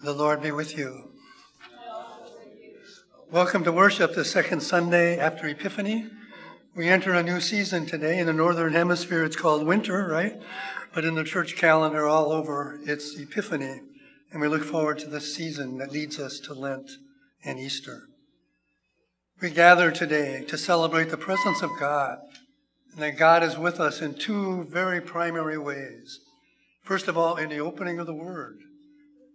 The Lord be with you. Welcome to worship the second Sunday after Epiphany. We enter a new season today. In the Northern Hemisphere, it's called winter, right? But in the church calendar all over, it's Epiphany. And we look forward to this season that leads us to Lent and Easter. We gather today to celebrate the presence of God and that God is with us in two very primary ways. First of all, in the opening of the Word.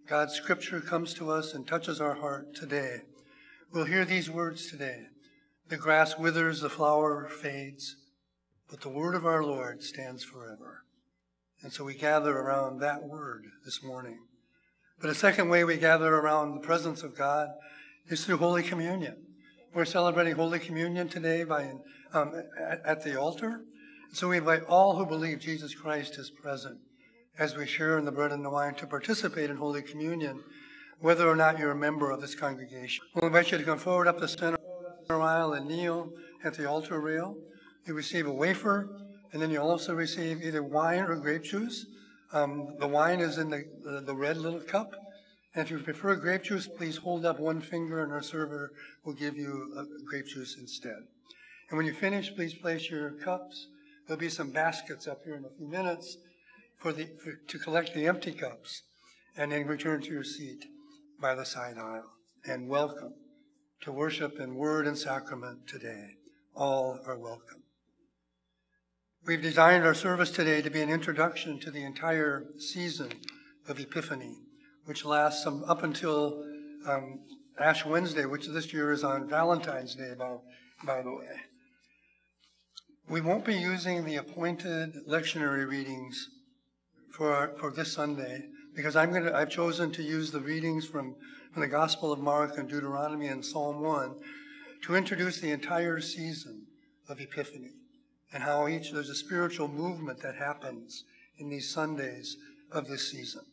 God's scripture comes to us and touches our heart today. We'll hear these words today. The grass withers, the flower fades, but the word of our Lord stands forever. And so we gather around that word this morning. But a second way we gather around the presence of God is through Holy Communion. We're celebrating Holy Communion today by, um, at, at the altar. So we invite all who believe Jesus Christ is present as we share in the bread and the wine to participate in Holy Communion, whether or not you're a member of this congregation. We'll invite you to come forward up the center aisle and kneel at the altar rail. You receive a wafer, and then you also receive either wine or grape juice. Um, the wine is in the, the, the red little cup. And if you prefer grape juice, please hold up one finger, and our server will give you grape juice instead. And when you finish, please place your cups. There'll be some baskets up here in a few minutes for the, for, to collect the empty cups and then return to your seat by the side aisle. And welcome to worship in word and sacrament today. All are welcome. We've designed our service today to be an introduction to the entire season of Epiphany, which lasts up until um, Ash Wednesday, which this year is on Valentine's Day, by, by the way. We won't be using the appointed lectionary readings for, for this Sunday because I'm going to, I've chosen to use the readings from, from the Gospel of Mark and Deuteronomy and Psalm 1 to introduce the entire season of Epiphany and how each, there's a spiritual movement that happens in these Sundays of this season.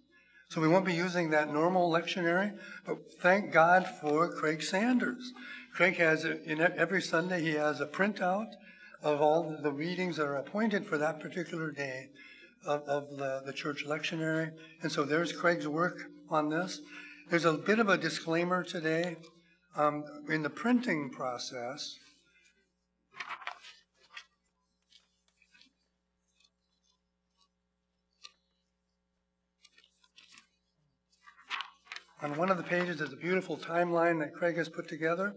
So we won't be using that normal lectionary, but thank God for Craig Sanders. Craig has, in every Sunday, he has a printout of all the readings that are appointed for that particular day of, of the, the church lectionary. And so there's Craig's work on this. There's a bit of a disclaimer today. Um, in the printing process, on one of the pages, there's a beautiful timeline that Craig has put together.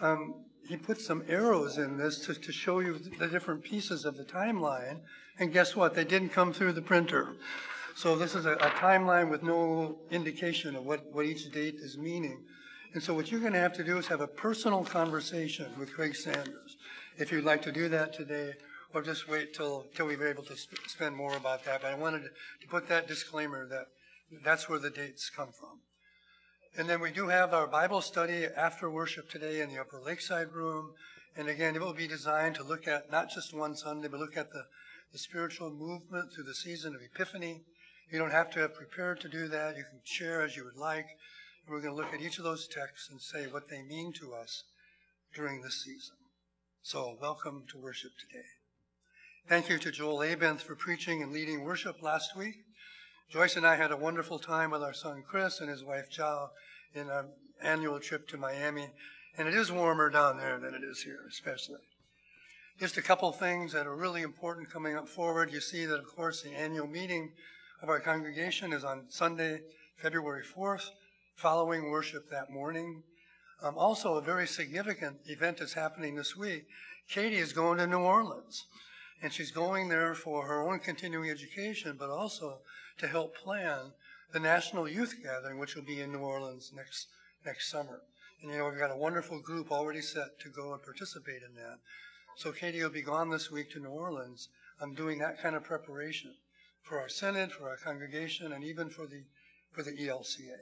Um, he put some arrows in this to, to show you the different pieces of the timeline. And guess what? They didn't come through the printer. So this is a, a timeline with no indication of what, what each date is meaning. And so what you're going to have to do is have a personal conversation with Craig Sanders. If you'd like to do that today, or just wait till, till we're able to sp- spend more about that. But I wanted to, to put that disclaimer that that's where the dates come from. And then we do have our Bible study after worship today in the Upper Lakeside Room. And again, it will be designed to look at not just one Sunday, but look at the, the spiritual movement through the season of Epiphany. You don't have to have prepared to do that. You can share as you would like. And we're going to look at each of those texts and say what they mean to us during this season. So, welcome to worship today. Thank you to Joel Abenth for preaching and leading worship last week. Joyce and I had a wonderful time with our son Chris and his wife Chow in our annual trip to Miami. And it is warmer down there than it is here, especially. Just a couple things that are really important coming up forward. You see that, of course, the annual meeting of our congregation is on Sunday, February 4th, following worship that morning. Um, also, a very significant event is happening this week. Katie is going to New Orleans, and she's going there for her own continuing education, but also to help plan the National Youth Gathering, which will be in New Orleans next next summer. And you know, we've got a wonderful group already set to go and participate in that. So Katie will be gone this week to New Orleans. I'm doing that kind of preparation for our synod, for our congregation, and even for the for the ELCA.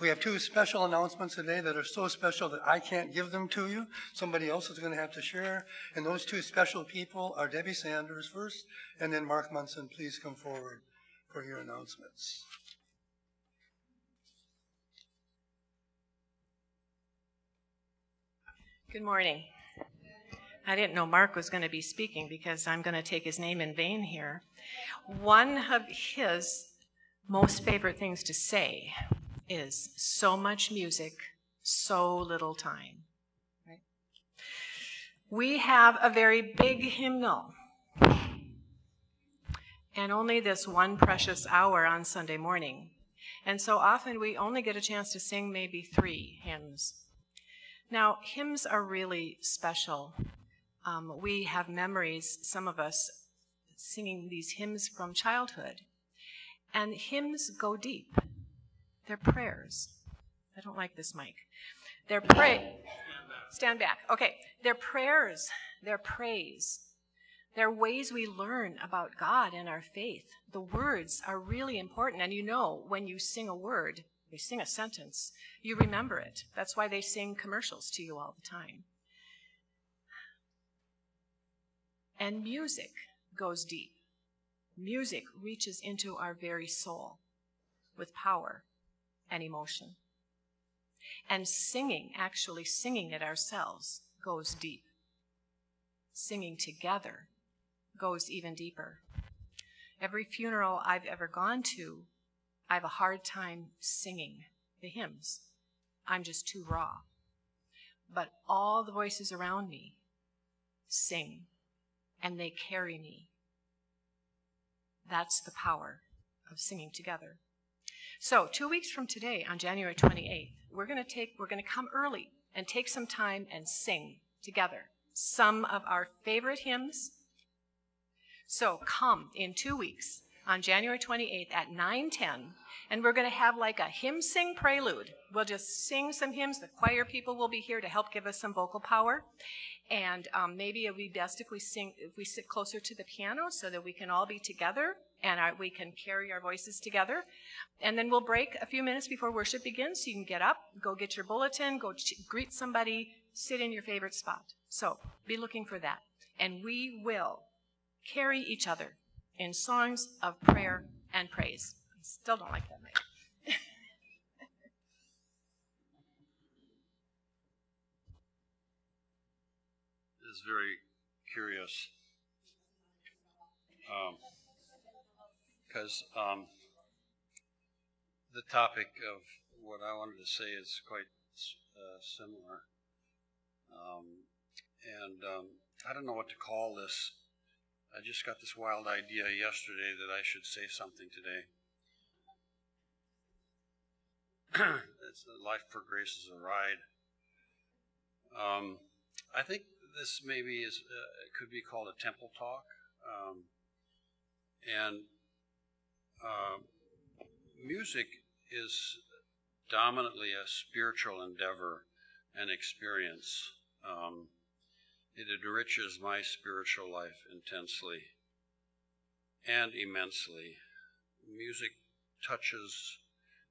We have two special announcements today that are so special that I can't give them to you. Somebody else is going to have to share. And those two special people are Debbie Sanders first, and then Mark Munson. Please come forward for your announcements. Good morning. I didn't know Mark was going to be speaking because I'm going to take his name in vain here. One of his most favorite things to say is so much music, so little time. Right? We have a very big hymnal. And only this one precious hour on Sunday morning. And so often we only get a chance to sing maybe three hymns. Now, hymns are really special. Um, we have memories, some of us, singing these hymns from childhood. And hymns go deep. They're prayers. I don't like this mic. They're pray. Stand back. Okay. They're prayers. They're praise. They're ways we learn about God and our faith. The words are really important. And you know, when you sing a word, you sing a sentence, you remember it. That's why they sing commercials to you all the time. And music goes deep. Music reaches into our very soul with power and emotion. And singing, actually singing it ourselves, goes deep. Singing together goes even deeper. Every funeral I've ever gone to, I have a hard time singing the hymns. I'm just too raw. But all the voices around me sing, and they carry me that's the power of singing together. So, two weeks from today, on January 28th, we're going to take, we're going to come early and take some time and sing together some of our favorite hymns. So, come in two weeks on January 28th at 9:10, and we're going to have like a hymn sing prelude. We'll just sing some hymns. The choir people will be here to help give us some vocal power, and um, maybe it would be best if we sing, if we sit closer to the piano so that we can all be together and we can carry our voices together. And then we'll break a few minutes before worship begins so you can get up, go get your bulletin, go greet somebody, sit in your favorite spot. So be looking for that. And we will carry each other in songs of prayer and praise. I still don't like that. is very curious um, because um, the topic of what I wanted to say is quite uh, similar. Um, and um, I don't know what to call this. I just got this wild idea yesterday that I should say something today. it's life for grace is a ride. Um, I think this maybe is uh, could be called a temple talk, um, and uh, music is dominantly a spiritual endeavor and experience. Um, it enriches my spiritual life intensely and immensely. Music touches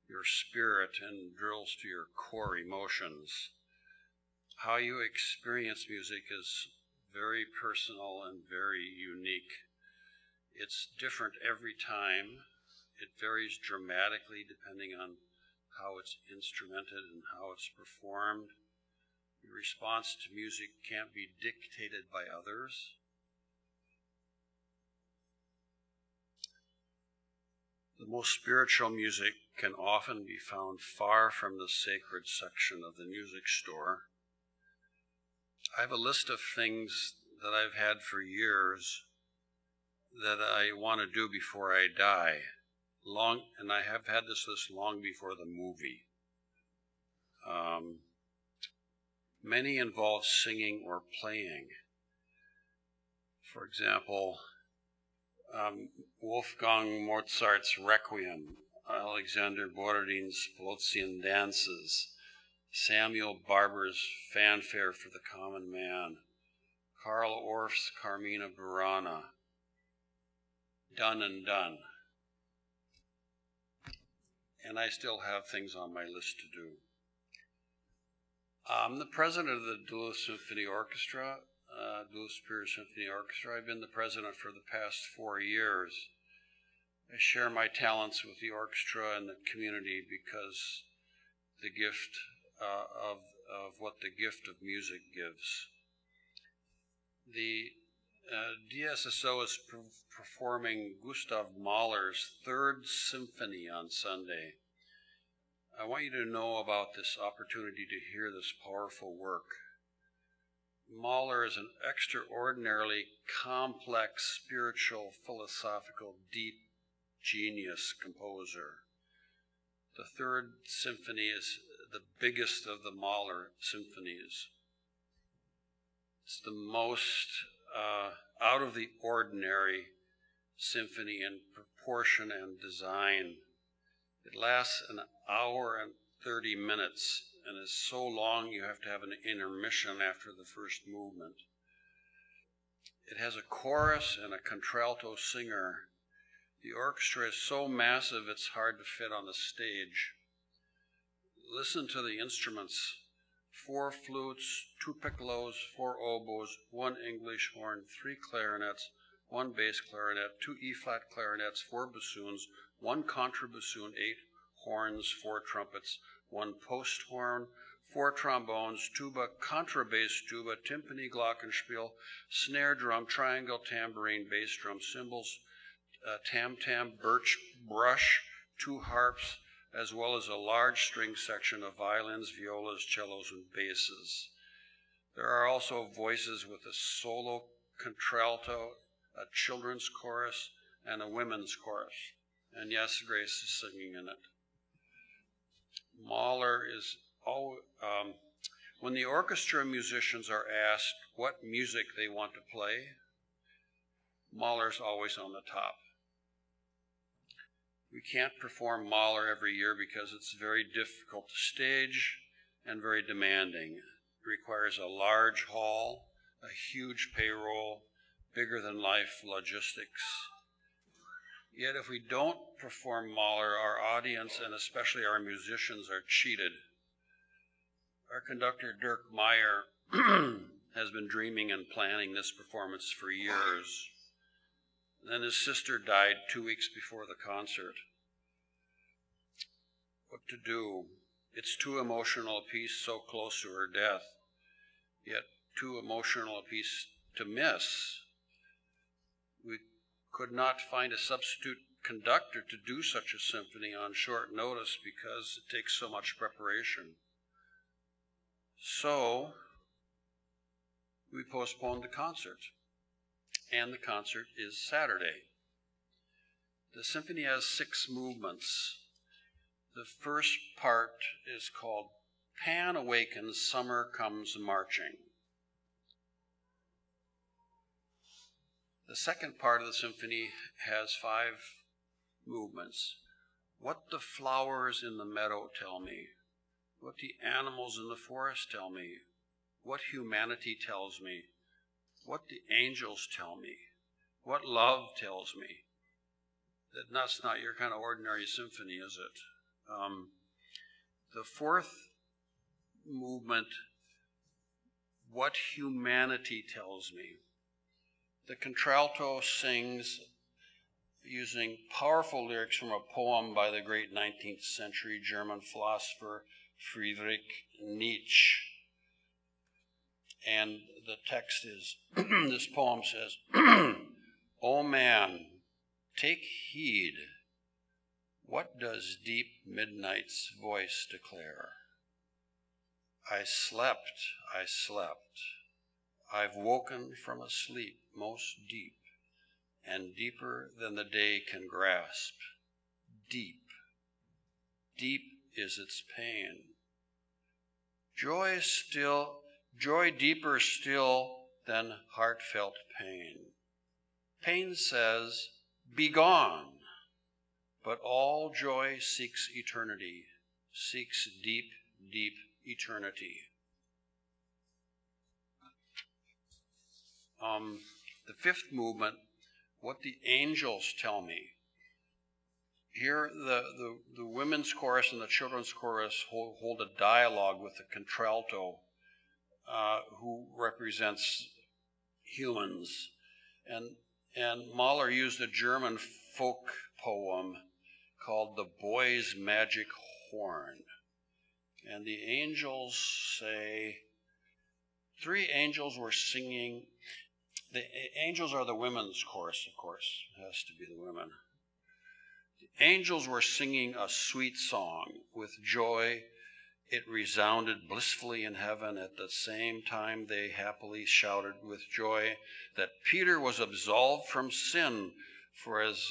your spirit and drills to your core emotions how you experience music is very personal and very unique. It's different every time. It varies dramatically depending on how it's instrumented and how it's performed. Your response to music can't be dictated by others. The most spiritual music can often be found far from the sacred section of the music store. I have a list of things that I've had for years that I want to do before I die. Long, and I have had this list long before the movie. Um, many involve singing or playing. For example, um, Wolfgang Mozart's Requiem, Alexander Borodin's Polovtsian dances, Samuel Barber's Fanfare for the Common Man, Carl Orff's Carmina Burana, Done and Done. And I still have things on my list to do. I'm the president of the Duluth Symphony Orchestra, uh, Duluth Superior Symphony Orchestra. I've been the president for the past four years. I share my talents with the orchestra and the community because the gift uh, of, of what the gift of music gives. The uh, DSSO is per- performing Gustav Mahler's Third Symphony on Sunday. I want you to know about this opportunity to hear this powerful work. Mahler is an extraordinarily complex, spiritual, philosophical, deep genius composer. The Third Symphony is the biggest of the Mahler symphonies. It's the most uh, out of the ordinary symphony in proportion and design. It lasts an hour and 30 minutes and is so long you have to have an intermission after the first movement. It has a chorus and a contralto singer. The orchestra is so massive it's hard to fit on the stage. Listen to the instruments four flutes, two piccolos, four oboes, one English horn, three clarinets, one bass clarinet, two E flat clarinets, four bassoons, one contrabassoon, eight horns, four trumpets, one post horn, four trombones, tuba, contrabass tuba, timpani, glockenspiel, snare drum, triangle, tambourine, bass drum, cymbals, uh, tam tam, birch brush, two harps, as well as a large string section of violins, violas, cellos, and basses. There are also voices with a solo contralto, a children's chorus, and a women's chorus. And yes, Grace is singing in it. Mahler is all, um, when the orchestra musicians are asked what music they want to play, Mahler's always on the top. We can't perform Mahler every year because it's very difficult to stage and very demanding. It requires a large hall, a huge payroll, bigger than life logistics. Yet, if we don't perform Mahler, our audience and especially our musicians are cheated. Our conductor, Dirk Meyer, has been dreaming and planning this performance for years. Then his sister died two weeks before the concert. What to do? It's too emotional a piece so close to her death, yet too emotional a piece to miss. We could not find a substitute conductor to do such a symphony on short notice because it takes so much preparation. So, we postponed the concert and the concert is Saturday. The symphony has six movements. The first part is called Pan Awakens, Summer Comes Marching. The second part of the symphony has five movements. What the flowers in the meadow tell me, what the animals in the forest tell me, what humanity tells me, what the angels tell me, what love tells me. That that's not your kind of ordinary symphony, is it? Um, the fourth movement, what humanity tells me. The contralto sings using powerful lyrics from a poem by the great 19th century German philosopher Friedrich Nietzsche. And the text is this poem says, O man, take heed. What does deep midnight's voice declare? I slept, I slept. I've woken from a sleep most deep and deeper than the day can grasp. Deep, deep is its pain. Joy still joy deeper still than heartfelt pain. Pain says, Be gone. But all joy seeks eternity, seeks deep, deep eternity. Um, the fifth movement, what the angels tell me. Here, the, the, the women's chorus and the children's chorus hold, hold a dialogue with the contralto uh, who represents humans. And, and Mahler used a German folk poem called The Boy's Magic Horn. And the angels say, three angels were singing. the angels are the women's chorus, of course. It has to be the women. The angels were singing a sweet song with joy. It resounded blissfully in heaven. At the same time, they happily shouted with joy that Peter was absolved from sin. For as,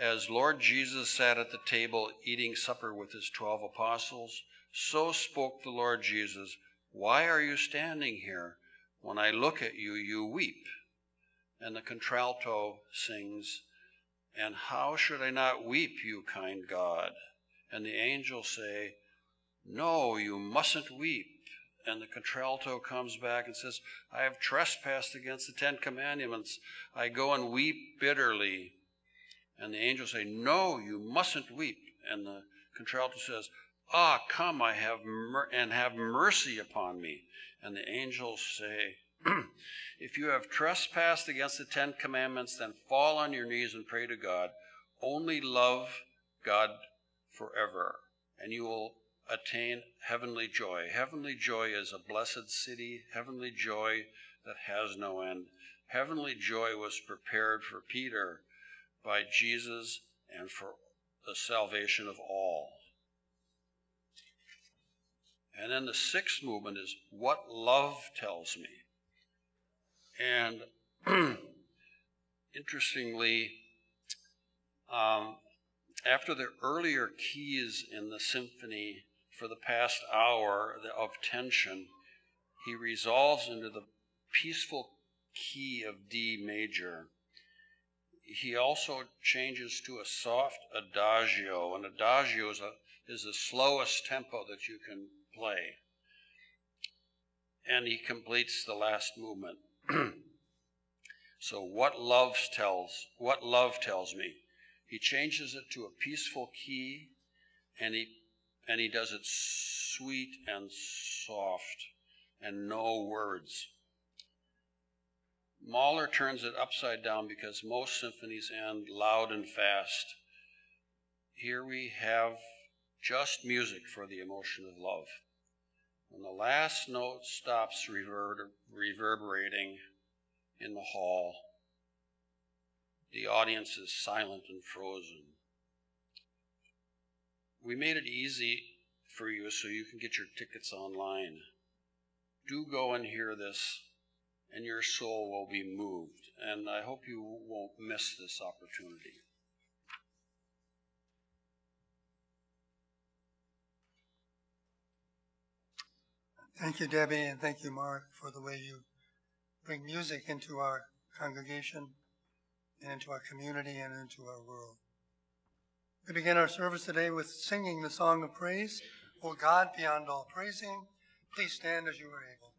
as Lord Jesus sat at the table eating supper with his twelve apostles, so spoke the Lord Jesus Why are you standing here? When I look at you, you weep. And the contralto sings, And how should I not weep, you kind God? And the angels say, No, you mustn't weep. And the contralto comes back and says, I have trespassed against the Ten Commandments. I go and weep bitterly. And the angels say, No, you mustn't weep. And the contralto says, Ah, come, I have mer- and have mercy upon me. And the angels say, If you have trespassed against the Ten Commandments, then fall on your knees and pray to God. Only love God forever, and you will attain heavenly joy. Heavenly joy is a blessed city, heavenly joy that has no end. Heavenly joy was prepared for Peter by Jesus and for the salvation of all. And then the sixth movement is what love tells me. And interestingly, um, after the earlier keys in the symphony for the past hour of tension, he resolves into the peaceful key of D major. He also changes to a soft adagio. An adagio is, a, is the slowest tempo that you can play. And he completes the last movement. so what love tells, what love tells me, he changes it to a peaceful key and he and he does it sweet and soft and no words. Mahler turns it upside down because most symphonies end loud and fast. Here we have just music for the emotion of love. When the last note stops rever- reverberating in the hall, the audience is silent and frozen. We made it easy for you so you can get your tickets online. Do go and hear this, and your soul will be moved. And I hope you won't miss this opportunity. Thank you, Debbie, and thank you, Mark, for the way you bring music into our congregation and into our community and into our world. We begin our service today with singing the song of praise, O God beyond all praising. Please stand as you are able.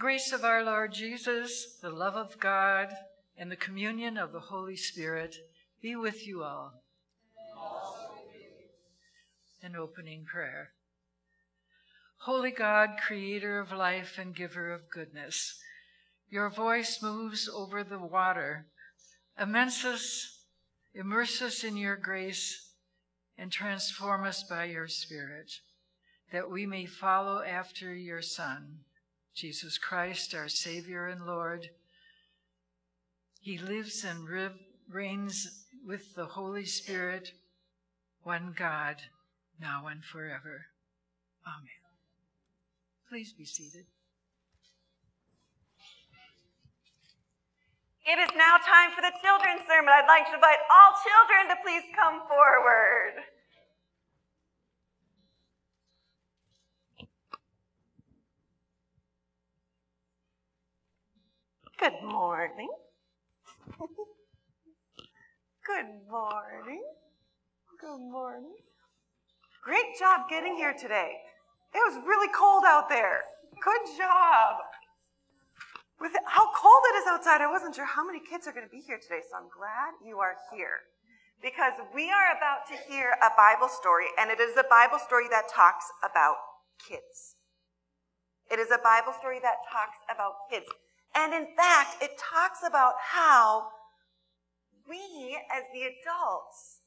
Grace of our Lord Jesus, the love of God, and the communion of the Holy Spirit be with you all. An opening prayer. Holy God, creator of life and giver of goodness, your voice moves over the water. Immense us, immerse us in your grace, and transform us by your Spirit, that we may follow after your Son Jesus Christ, our Savior and Lord. He lives and reigns with the Holy Spirit, one God, now and forever. Amen. Please be seated. It is now time for the children's sermon. I'd like to invite all children to please come forward. Good morning. Good morning. Good morning. Great job getting here today. It was really cold out there. Good job. With how cold it is outside, I wasn't sure how many kids are going to be here today, so I'm glad you are here. Because we are about to hear a Bible story, and it is a Bible story that talks about kids. It is a Bible story that talks about kids. And in fact, it talks about how we as the adults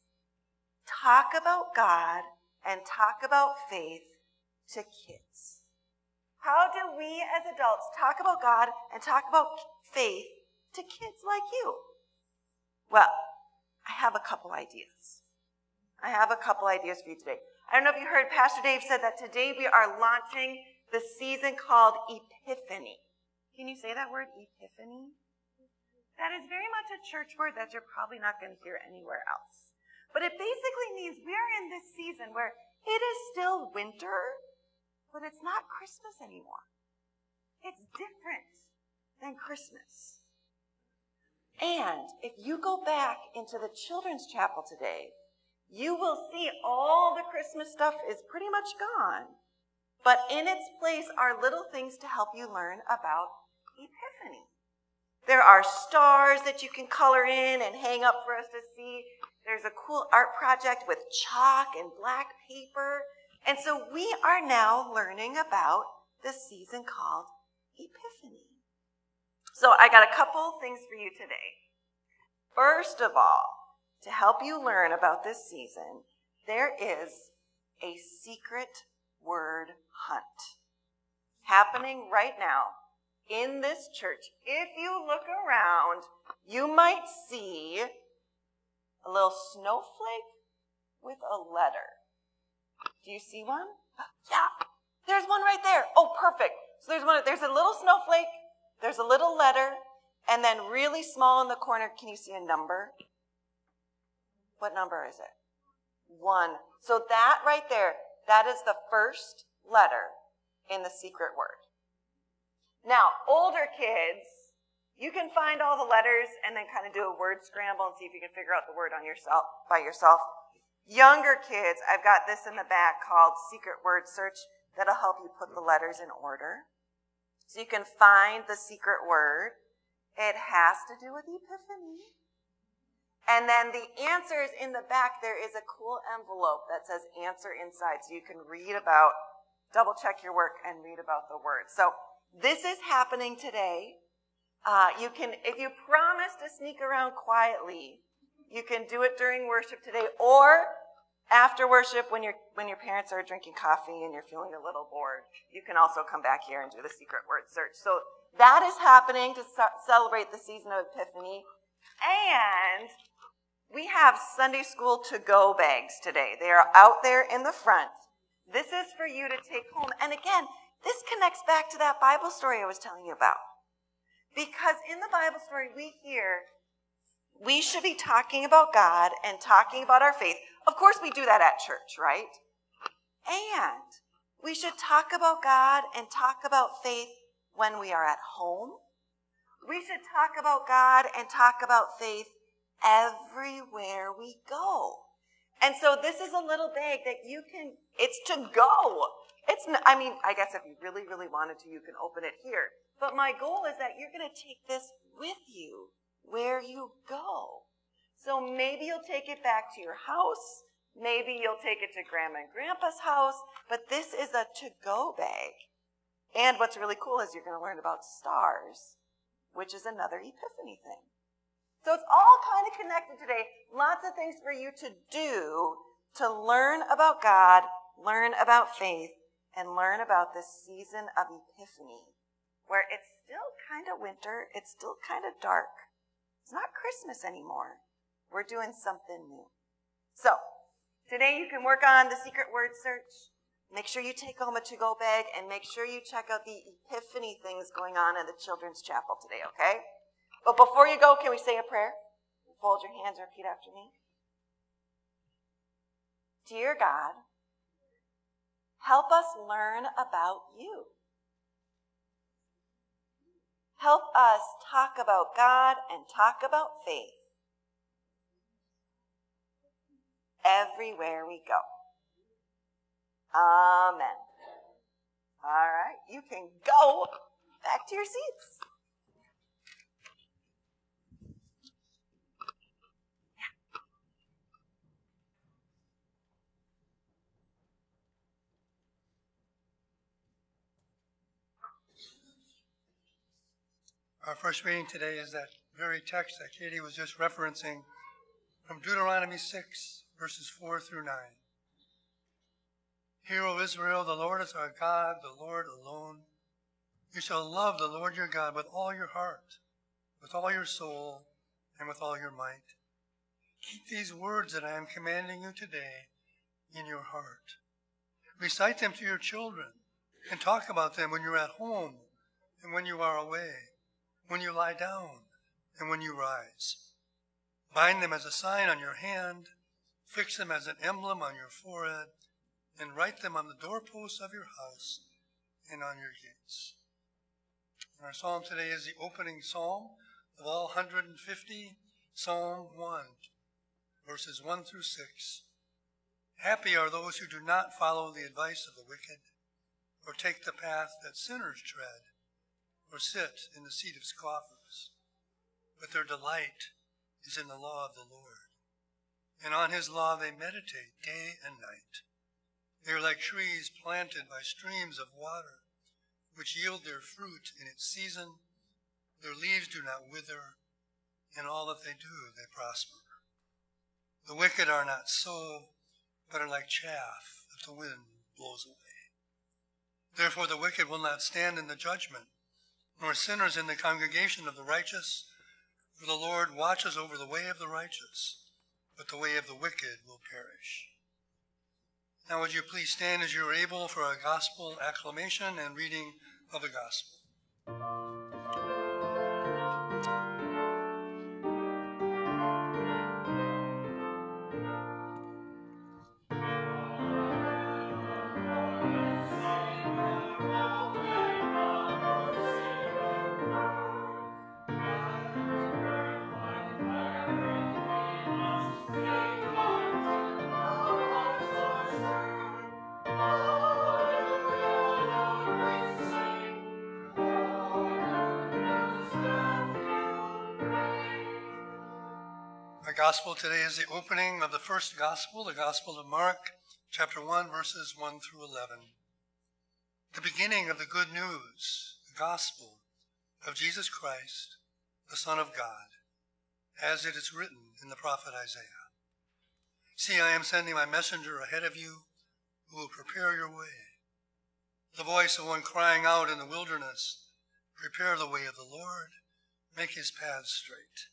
talk about God and talk about faith to kids. How do we as adults talk about God and talk about faith to kids like you? Well, I have a couple ideas. I have a couple ideas for you today. I don't know if you heard Pastor Dave said that today we are launching the season called Epiphany. Can you say that word, epiphany? That is very much a church word that you're probably not going to hear anywhere else. But it basically means we're in this season where it is still winter, but it's not Christmas anymore. It's different than Christmas. And if you go back into the children's chapel today, you will see all the Christmas stuff is pretty much gone. But in its place are little things to help you learn about. There are stars that you can color in and hang up for us to see. There's a cool art project with chalk and black paper. And so we are now learning about the season called Epiphany. So I got a couple things for you today. First of all, to help you learn about this season, there is a secret word hunt happening right now in this church, if you look around, you might see a little snowflake with a letter. Do you see one? Yeah, there's one right there. Oh, perfect. So there's one, there's a little snowflake, there's a little letter, and then really small in the corner, can you see a number? What number is it? One. So that right there, that is the first letter in the secret word. Now, older kids, you can find all the letters and then kind of do a word scramble and see if you can figure out the word on yourself by yourself. Younger kids, I've got this in the back called Secret Word Search that'll help you put the letters in order. So you can find the secret word. It has to do with Epiphany. And then the answers in the back, there is a cool envelope that says answer inside. So you can read about, double check your work and read about the word. So this is happening today. Uh, you can, if you promise to sneak around quietly, you can do it during worship today or after worship when your when your parents are drinking coffee and you're feeling a little bored. You can also come back here and do the secret word search. So that is happening to celebrate the season of Epiphany. And we have Sunday school to go bags today. They are out there in the front. This is for you to take home. And again, this connects back to that Bible story I was telling you about. Because in the Bible story, we hear we should be talking about God and talking about our faith. Of course, we do that at church, right? And we should talk about God and talk about faith when we are at home. We should talk about God and talk about faith everywhere we go. And so this is a little bag that you can, it's to go. It's, n- I mean, I guess if you really, really wanted to, you can open it here. But my goal is that you're going to take this with you where you go. So maybe you'll take it back to your house. Maybe you'll take it to grandma and grandpa's house. But this is a to go bag. And what's really cool is you're going to learn about stars, which is another epiphany thing. So it's all kind of connected today. Lots of things for you to do to learn about God, learn about faith, and learn about this season of Epiphany, where it's still kind of winter, it's still kind of dark. It's not Christmas anymore. We're doing something new. So, today you can work on the secret word search. Make sure you take home a to go bag and make sure you check out the Epiphany things going on in the Children's Chapel today, okay? But before you go, can we say a prayer? Fold your hands and repeat after me. Dear God, help us learn about you. Help us talk about God and talk about faith everywhere we go. Amen. All right, you can go back to your seats. Uh, our first reading today is that very text that Katie was just referencing from Deuteronomy 6, verses 4 through 9. Hear, O Israel, the Lord is our God, the Lord alone. You shall love the Lord your God with all your heart, with all your soul, and with all your might. Keep these words that I am commanding you today in your heart. Recite them to your children and talk about them when you're at home and when you are away when you lie down and when you rise. Bind them as a sign on your hand, fix them as an emblem on your forehead, and write them on the doorposts of your house and on your gates. And our psalm today is the opening psalm of all 150, Psalm 1, verses 1 through 6. Happy are those who do not follow the advice of the wicked, or take the path that sinners tread or sit in the seat of scoffers, but their delight is in the law of the Lord. And on his law they meditate day and night. They are like trees planted by streams of water, which yield their fruit in its season. Their leaves do not wither. In all that they do, they prosper. The wicked are not so, but are like chaff that the wind blows away. Therefore, the wicked will not stand in the judgment nor sinners in the congregation of the righteous. For the Lord watches over the way of the righteous, but the way of the wicked will perish. Now, would you please stand as you are able for a gospel acclamation and reading of the gospel? Gospel today is the opening of the first gospel, the Gospel of Mark, chapter 1, verses 1 through 11. The beginning of the good news, the gospel of Jesus Christ, the Son of God, as it is written in the prophet Isaiah. See, I am sending my messenger ahead of you who will prepare your way. The voice of one crying out in the wilderness, Prepare the way of the Lord, make his paths straight.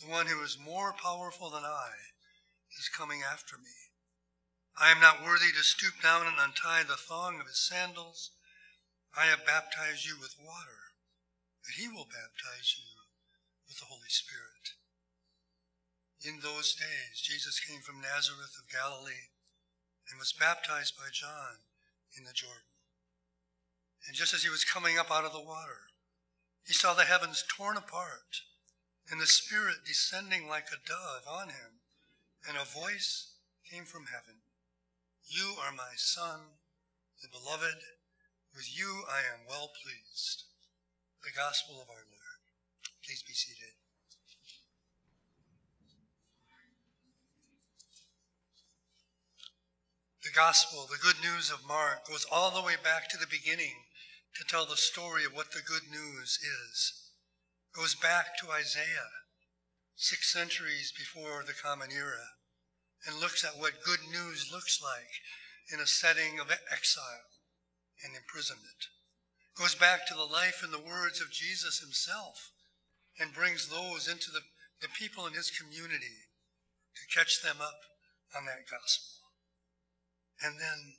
the one who is more powerful than I is coming after me. I am not worthy to stoop down and untie the thong of his sandals. I have baptized you with water, but he will baptize you with the Holy Spirit. In those days, Jesus came from Nazareth of Galilee and was baptized by John in the Jordan. And just as he was coming up out of the water, he saw the heavens torn apart and the Spirit descending like a dove on him, and a voice came from heaven. You are my Son, the beloved. With you I am well pleased. The Gospel of our Lord. Please be seated. The Gospel, the good news of Mark, goes all the way back to the beginning to tell the story of what the good news is. Goes back to Isaiah, six centuries before the Common Era and looks at what good news looks like in a setting of exile and imprisonment. Goes back to the life and the words of Jesus himself and brings those into the, the people in his community to catch them up on that gospel. And then,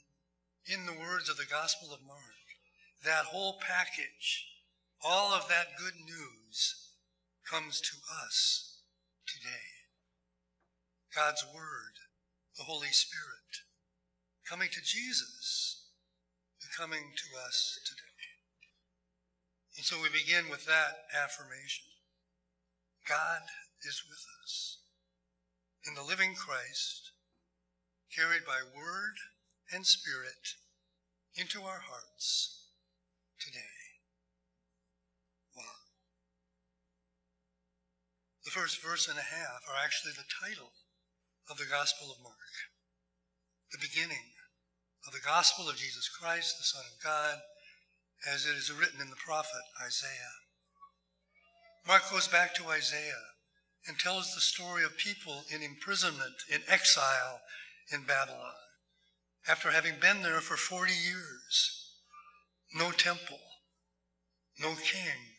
in the words of the Gospel of Mark, that whole package, all of that good news comes to us today. God's Word, the Holy Spirit, coming to Jesus, coming to us today. And so we begin with that affirmation God is with us. In the living Christ, carried by Word and Spirit into our hearts today. The first verse and a half are actually the title of the Gospel of Mark, the beginning of the Gospel of Jesus Christ, the Son of God, as it is written in the prophet Isaiah. Mark goes back to Isaiah and tells the story of people in imprisonment, in exile in Babylon, after having been there for 40 years. No temple, no king,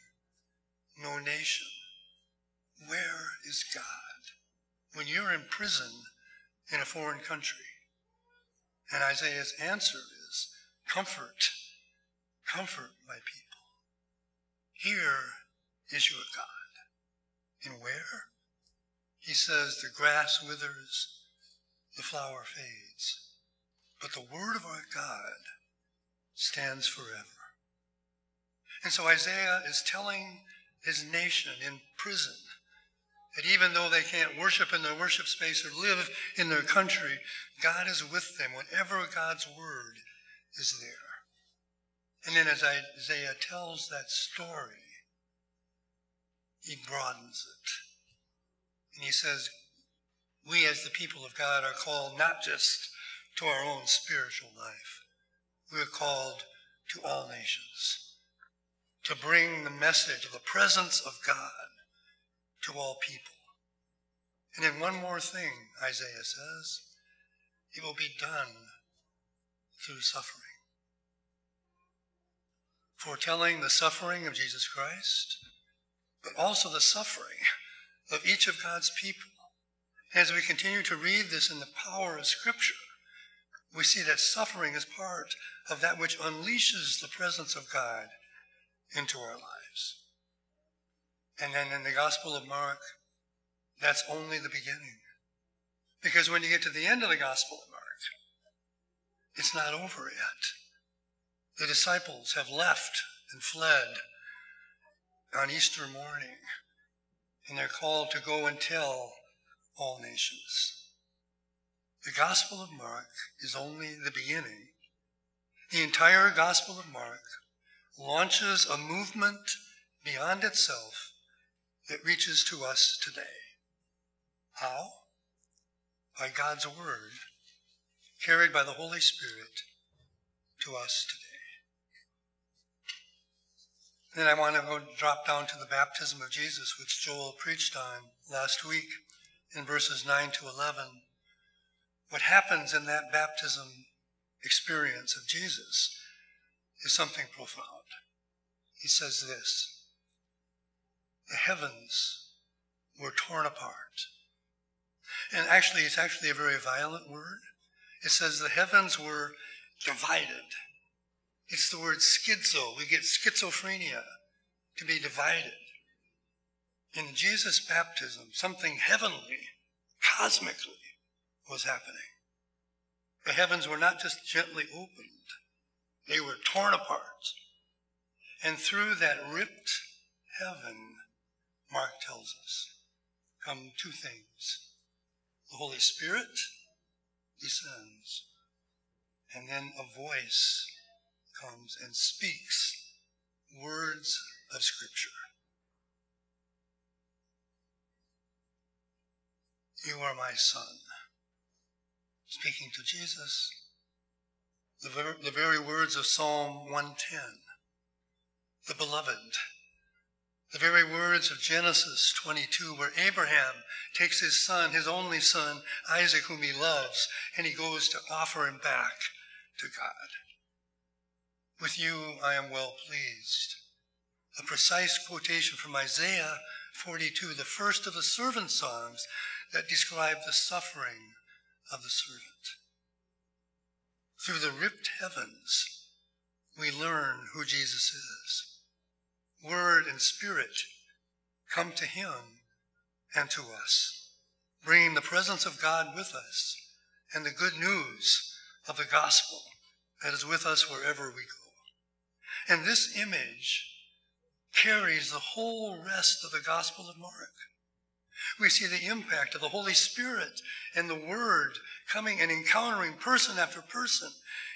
no nation. Where is God? when you're in prison in a foreign country. And Isaiah's answer is comfort, comfort my people. Here is your God. And where? He says, the grass withers, the flower fades, but the word of our God stands forever. And so Isaiah is telling his nation in prison that even though they can't worship in their worship space or live in their country, God is with them whenever God's word is there. And then as Isaiah tells that story, he broadens it. And he says, we as the people of God are called not just to our own spiritual life, we are called to all nations to bring the message of the presence of God to all people. And then one more thing, Isaiah says, it will be done through suffering. Foretelling the suffering of Jesus Christ, but also the suffering of each of God's people. As we continue to read this in the power of Scripture, we see that suffering is part of that which unleashes the presence of God into our lives. And then in the Gospel of Mark, that's only the beginning. Because when you get to the end of the Gospel of Mark, it's not over yet. The disciples have left and fled on Easter morning, and they're called to go and tell all nations. The Gospel of Mark is only the beginning. The entire Gospel of Mark launches a movement beyond itself that reaches to us today. How? By God's Word, carried by the Holy Spirit to us today. Then I want to go drop down to the baptism of Jesus, which Joel preached on last week in verses 9 to 11. What happens in that baptism experience of Jesus is something profound. He says this the heavens were torn apart. And actually, it's actually a very violent word. it says the heavens were divided. It's the word schizo. We get schizophrenia to be divided. In Jesus' baptism, something heavenly, cosmically, was happening. The heavens were not just gently opened, they were torn apart. And through that ripped heaven, Mark tells us, come two things. The Holy Spirit descends, and then a voice comes and speaks words of Scripture. You are my son. Speaking to Jesus, the very, the very words of Psalm 110, the beloved, the very words of Genesis 22, where Abraham takes his son, his only son, Isaac, whom he loves, and he goes to offer him back to God. With you I am well pleased. A precise quotation from Isaiah 42, the first of the servant songs that describe the suffering of the servant. Through the ripped heavens, we learn who Jesus is. Word and Spirit come to him and to us, bringing the presence of God with us and the good news of the gospel that is with us wherever we go. And this image carries the whole rest of the Gospel of Mark. We see the impact of the Holy Spirit and the Word coming and encountering person after person,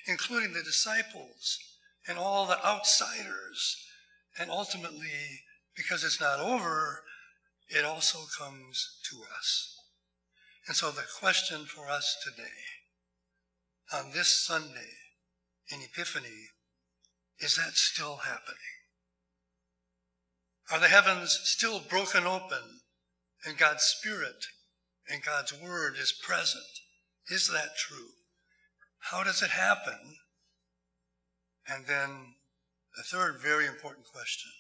including the disciples and all the outsiders. And ultimately, because it's not over, it also comes to us. And so the question for us today, on this Sunday in Epiphany, is that still happening? Are the heavens still broken open and God's Spirit and God's Word is present. Is that true? How does it happen? And then the third very important question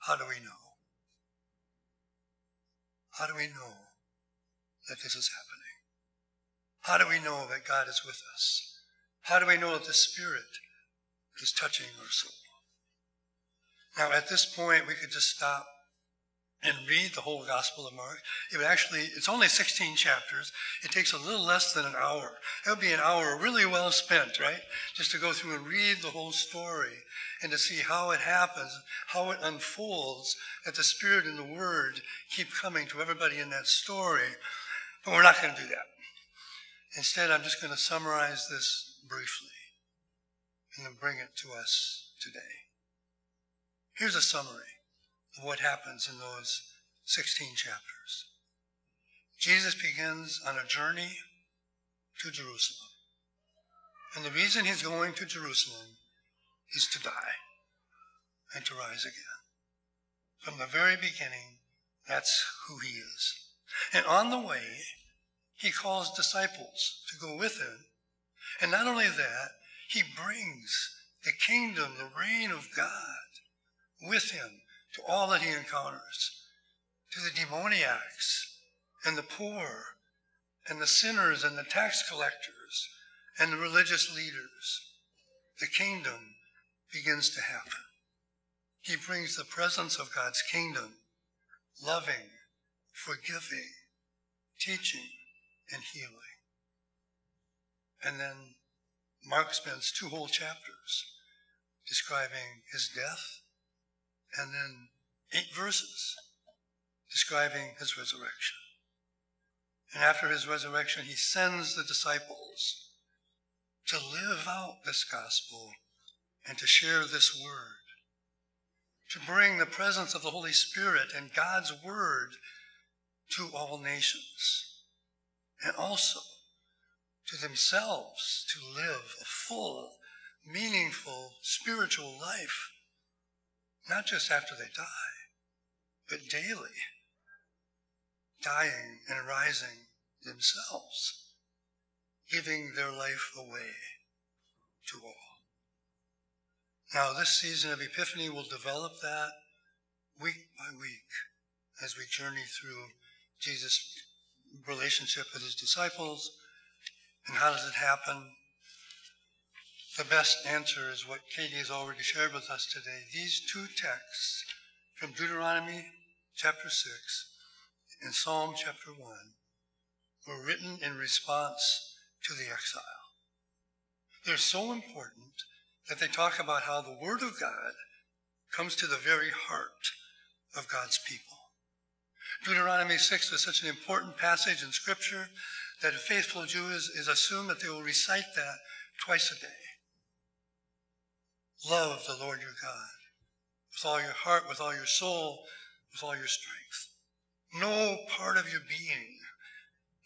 how do we know? How do we know that this is happening? How do we know that God is with us? How do we know that the Spirit is touching our soul? Now, at this point, we could just stop and read the whole Gospel of Mark, it would actually, it's only 16 chapters. It takes a little less than an hour. It would be an hour really well spent, right? Just to go through and read the whole story and to see how it happens, how it unfolds, that the Spirit and the Word keep coming to everybody in that story. But we're not going to do that. Instead, I'm just going to summarize this briefly and then bring it to us today. Here's a summary of what happens in those 16 chapters. Jesus begins on a journey to Jerusalem. And the reason he's going to Jerusalem is to die and to rise again. From the very beginning, that's who he is. And on the way, he calls disciples to go with him. And not only that, he brings the kingdom, the reign of God with him to all that he encounters, to the demoniacs and the poor and the sinners and the tax collectors and the religious leaders. The kingdom begins to happen. He brings the presence of God's kingdom, loving, forgiving, teaching, and healing. And then Mark spends two whole chapters describing his death and then eight verses describing his resurrection. And after his resurrection, he sends the disciples to live out this gospel and to share this word, to bring the presence of the Holy Spirit and God's word to all nations, and also to themselves to live a full, meaningful, spiritual life not just after they die, but daily, dying and rising themselves, giving their life away to all. Now, this season of Epiphany will develop that week by week as we journey through Jesus' relationship with his disciples And how does it happen? The best answer is what Katie has already shared with us today. These two texts from Deuteronomy chapter 6 and Psalm chapter 1 were written in response to the exile. They're so important that they talk about how the Word of God comes to the very heart of God's people. Deuteronomy 6 is such an important passage in Scripture that a faithful Jew is, is assumed that they will recite that twice a day. Love the Lord your God with all your heart, with all your soul, with all your strength. No part of your being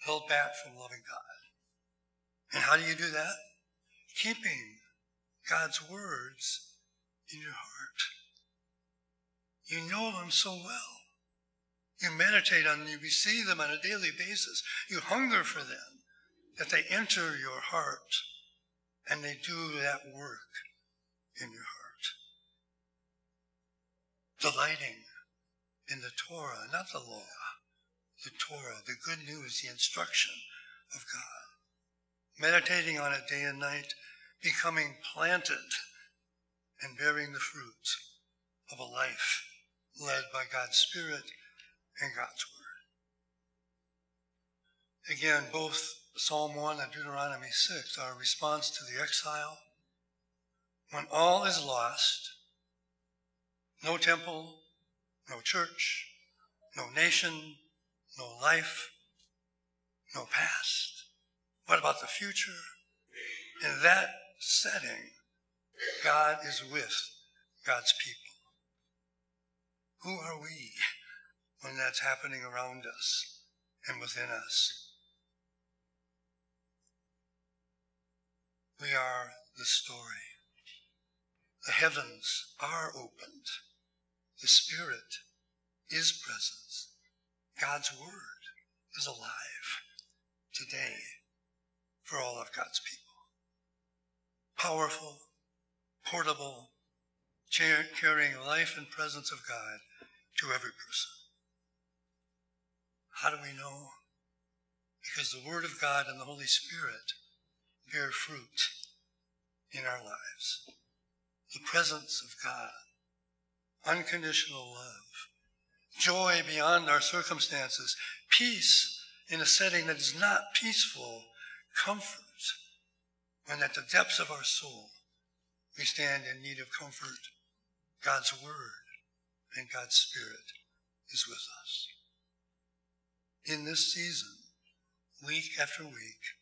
held back from loving God. And how do you do that? Keeping God's words in your heart. You know them so well. You meditate on them, you receive them on a daily basis. You hunger for them, that they enter your heart and they do that work in your heart. Delighting in the Torah, not the law, the Torah, the good news, the instruction of God. Meditating on it day and night, becoming planted and bearing the fruit of a life led by God's Spirit and God's Word. Again, both Psalm 1 and Deuteronomy 6 are a response to the exile. When all is lost, no temple, no church, no nation, no life, no past. What about the future? In that setting, God is with God's people. Who are we when that's happening around us and within us? We are the story. The heavens are opened. The Spirit is presence. God's Word is alive today for all of God's people. Powerful, portable, carrying life and presence of God to every person. How do we know? Because the Word of God and the Holy Spirit bear fruit in our lives. The presence of God, unconditional love, joy beyond our circumstances, peace in a setting that is not peaceful, comfort when at the depths of our soul we stand in need of comfort. God's Word and God's Spirit is with us. In this season, week after week,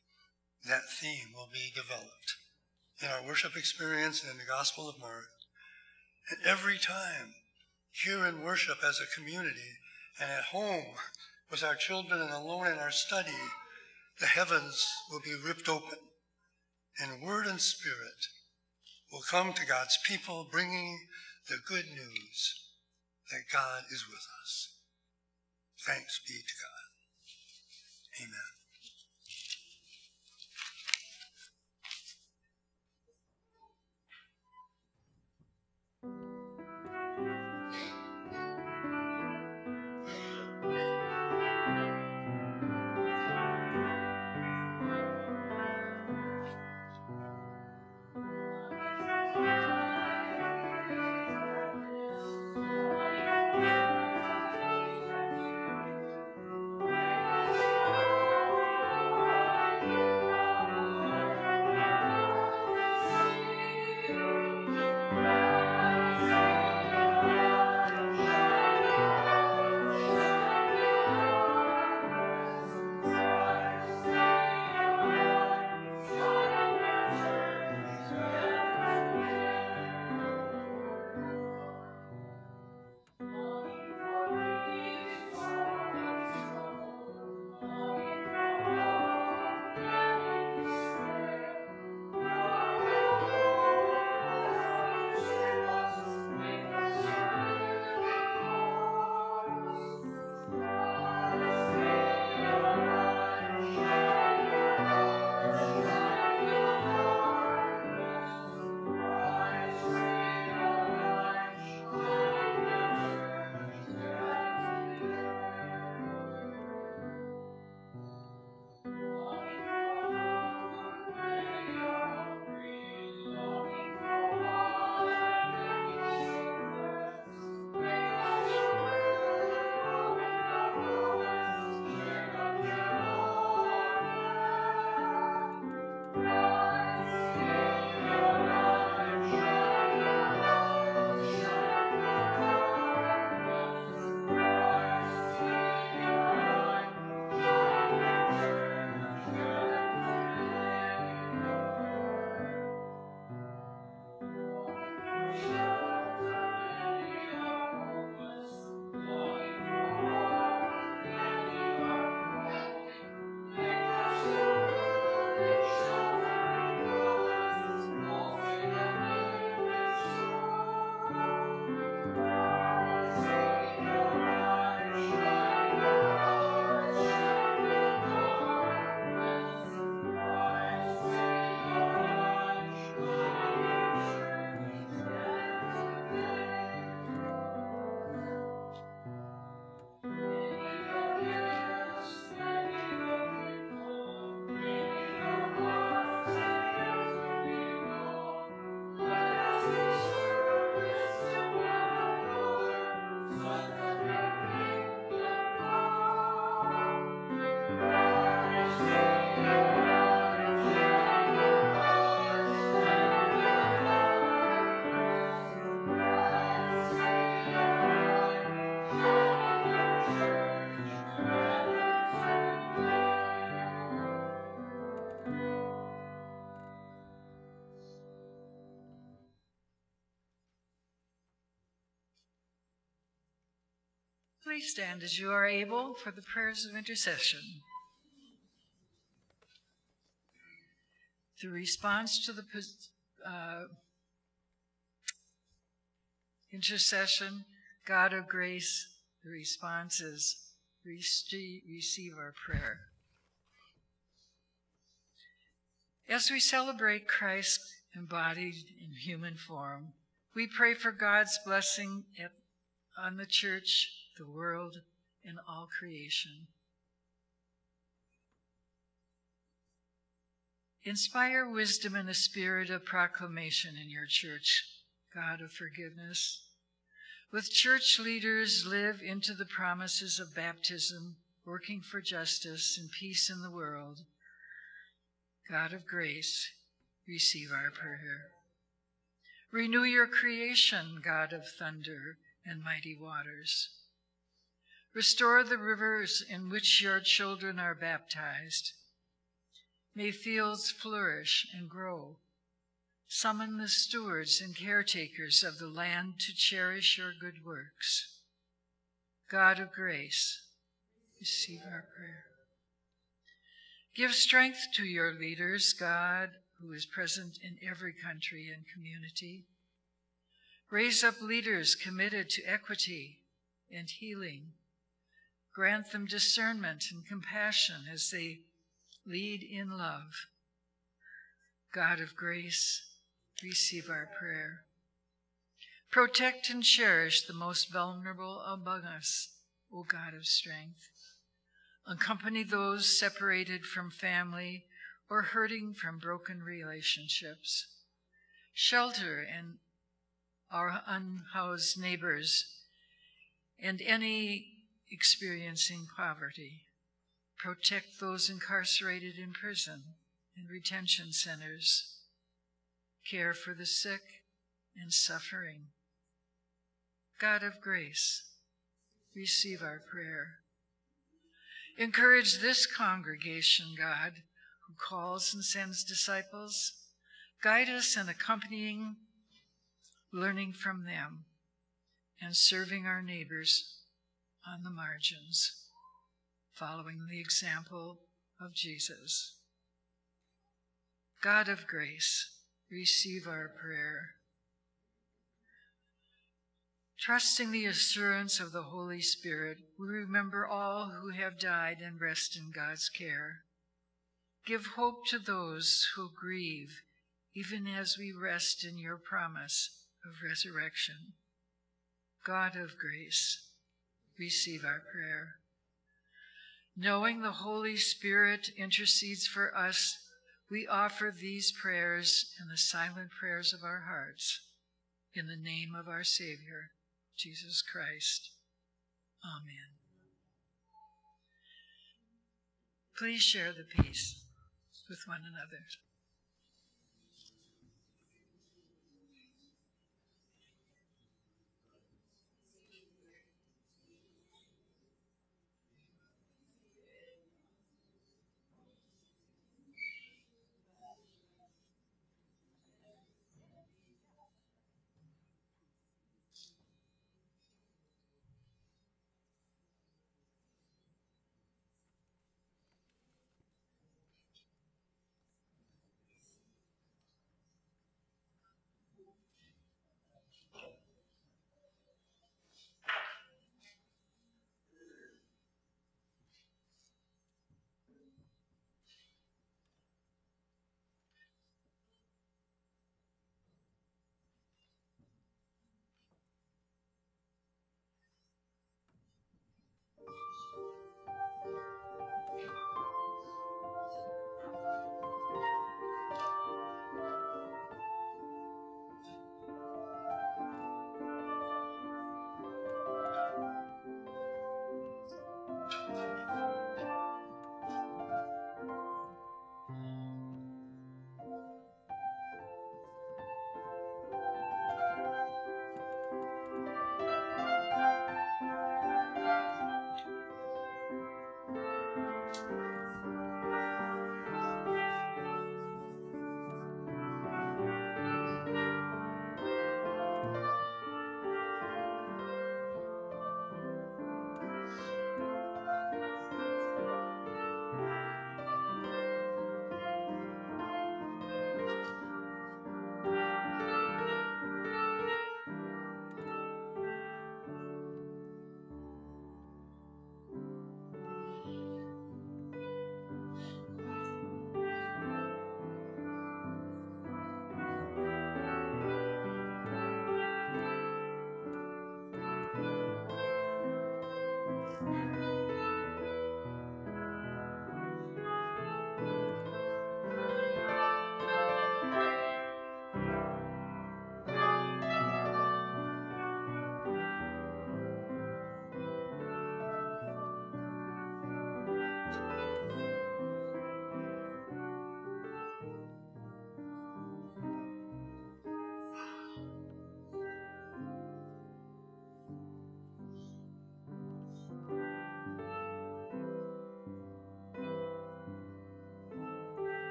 that theme will be developed in our worship experience and in the Gospel of Mark. And every time, here in worship as a community and at home with our children and alone in our study, the heavens will be ripped open and word and spirit will come to God's people bringing the good news that God is with us. Thanks be to God. Amen. Stand as you are able for the prayers of intercession. The response to the uh, intercession, God of grace, the response is receive our prayer. As we celebrate Christ embodied in human form, we pray for God's blessing at, on the church, the world, and all creation. Inspire wisdom and a spirit of proclamation in your church, God of forgiveness. With church leaders, live into the promises of baptism, working for justice and peace in the world. God of grace, receive our prayer. Renew your creation, God of thunder and mighty waters. Restore the rivers in which your children are baptized May fields flourish and grow. Summon the stewards and caretakers of the land to cherish your good works. God of grace, receive our prayer. Give strength to your leaders, God, who is present in every country and community. Raise up leaders committed to equity and healing. Grant them discernment and compassion as they lead in love. God of grace, receive our prayer. Protect and cherish the most vulnerable among us, O God of strength. Accompany those separated from family or hurting from broken relationships. Shelter and our unhoused neighbors and any experiencing poverty protect those incarcerated in prison and retention centers, care for the sick and suffering. God of grace, receive our prayer. Encourage this congregation, God, who calls and sends disciples. Guide us in accompanying, learning from them, and serving our neighbors on the margins following the example of Jesus. God of grace, receive our prayer. Trusting the assurance of the Holy Spirit, we remember all who have died and rest in God's care. Give hope to those who grieve, even as we rest in your promise of resurrection. God of grace, receive our prayer. Knowing the Holy Spirit intercedes for us, we offer these prayers and the silent prayers of our hearts in the name of our Savior, Jesus Christ. Amen. Please share the peace with one another.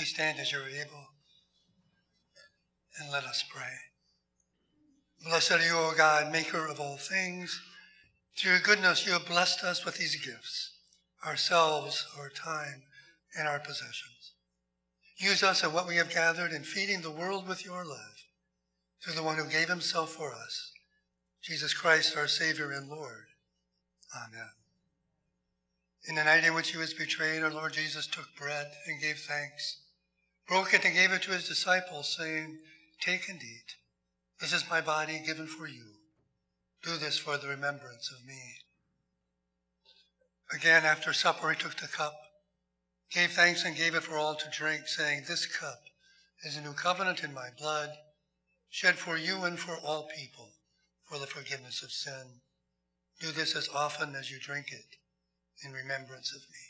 Please stand as you're able and let us pray. Blessed are you, O God, maker of all things. Through your goodness, you have blessed us with these gifts, ourselves, our time, and our possessions. Use us in what we have gathered in feeding the world with your love, through the one who gave himself for us, Jesus Christ, our Savior and Lord. Amen. In the night in which he was betrayed, our Lord Jesus took bread and gave thanks, broke it and gave it to his disciples, saying, Take and eat. This is my body given for you. Do this for the remembrance of me. Again, after supper, he took the cup, gave thanks, and gave it for all to drink, saying, This cup is a new covenant in my blood, shed for you and for all people for the forgiveness of sin. Do this as often as you drink it in remembrance of me.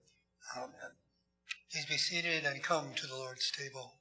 Please be seated and come to the Lord's table.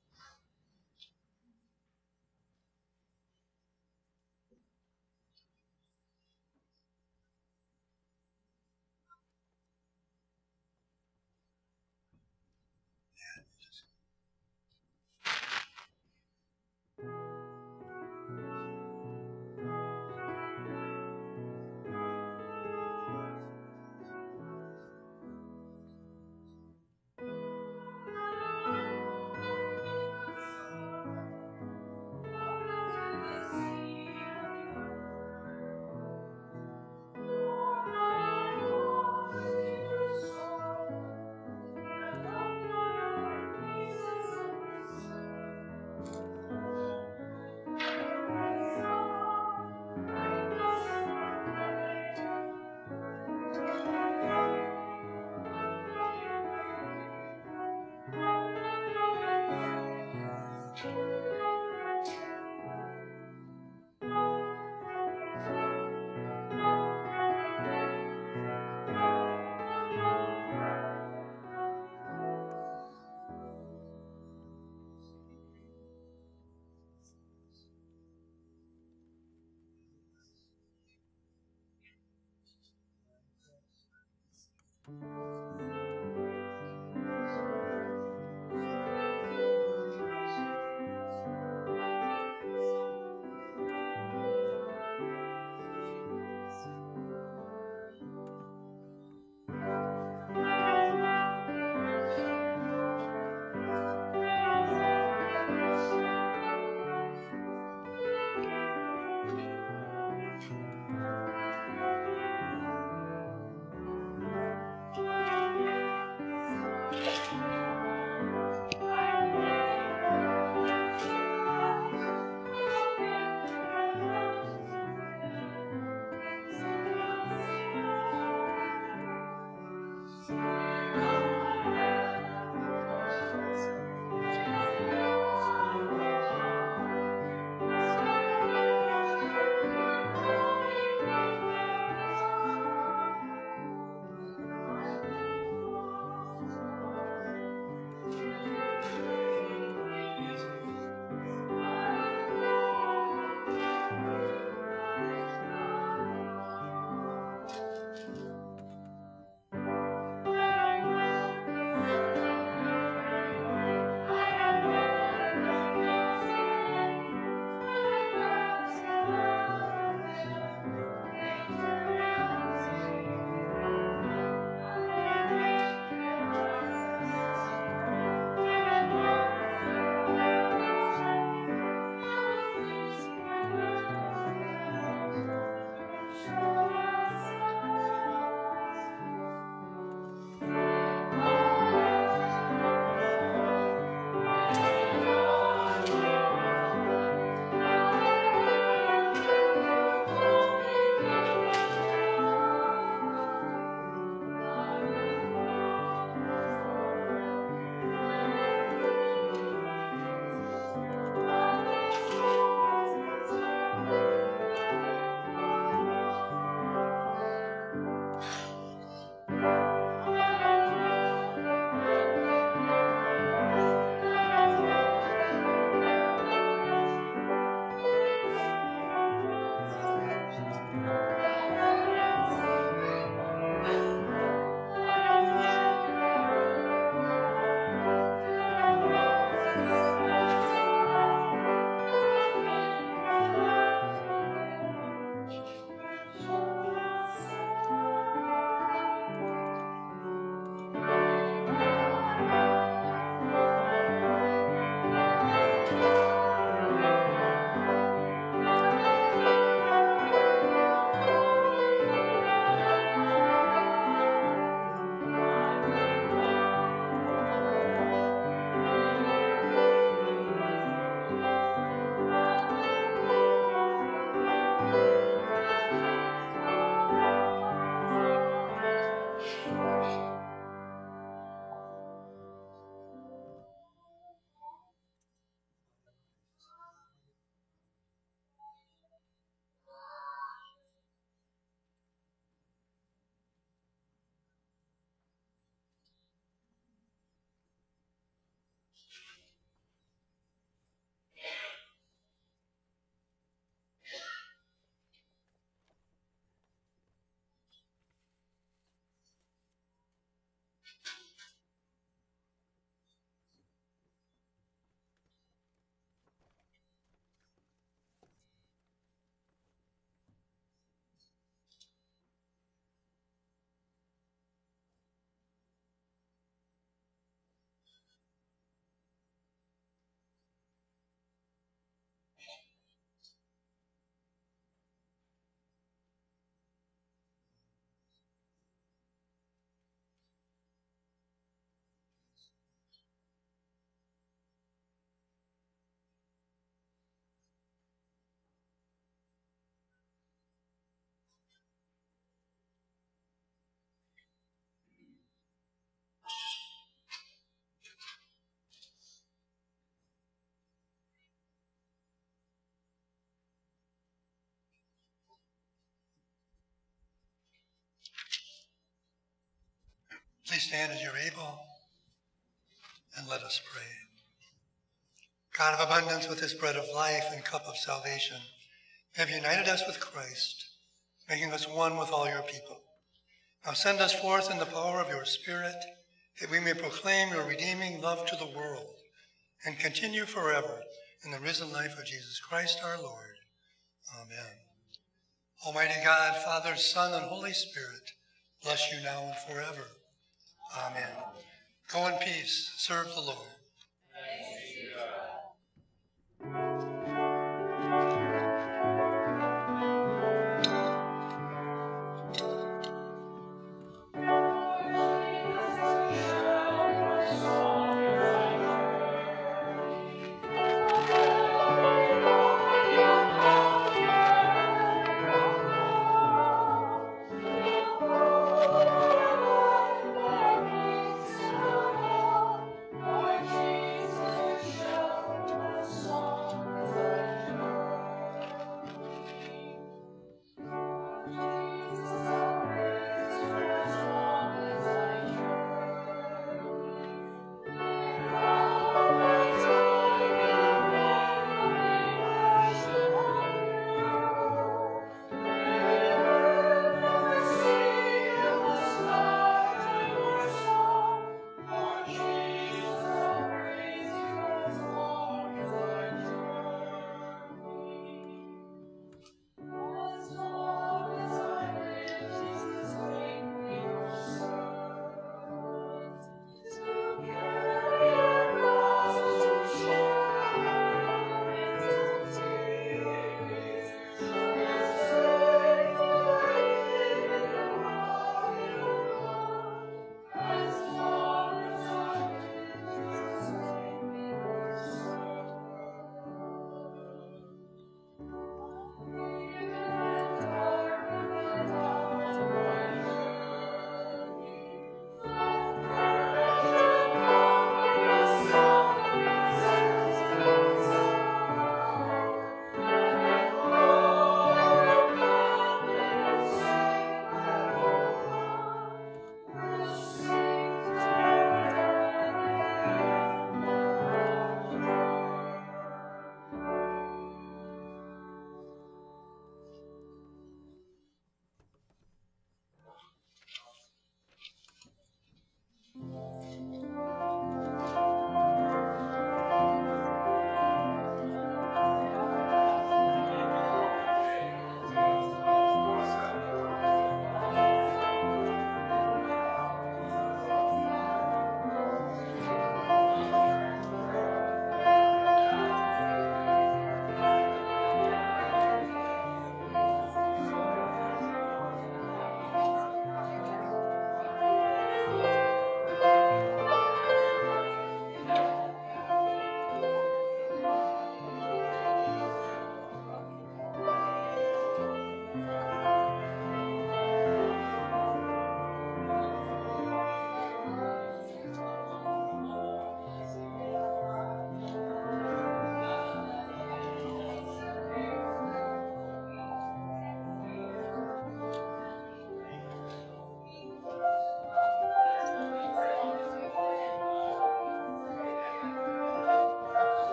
Bye. Stand as you're able, and let us pray. God of abundance, with this bread of life and cup of salvation, have united us with Christ, making us one with all your people. Now send us forth in the power of your Spirit, that we may proclaim your redeeming love to the world, and continue forever in the risen life of Jesus Christ our Lord. Amen. Almighty God, Father, Son, and Holy Spirit, bless you now and forever. Amen. Go in peace. Serve the Lord.